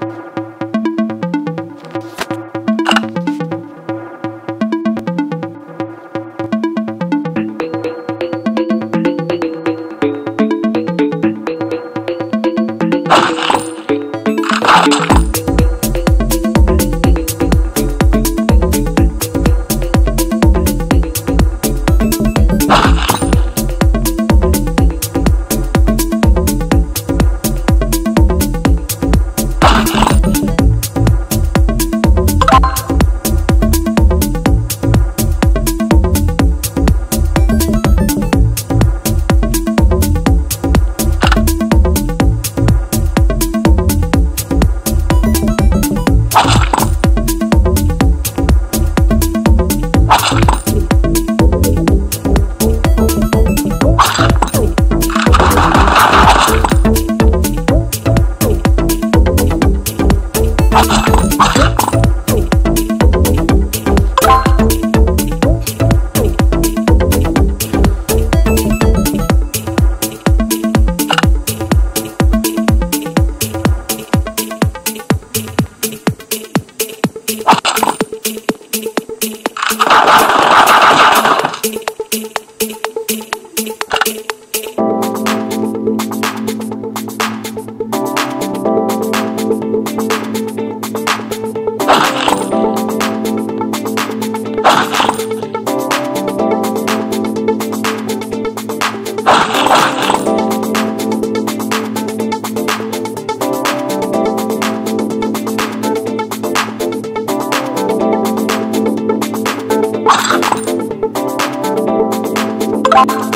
Ah! Bye.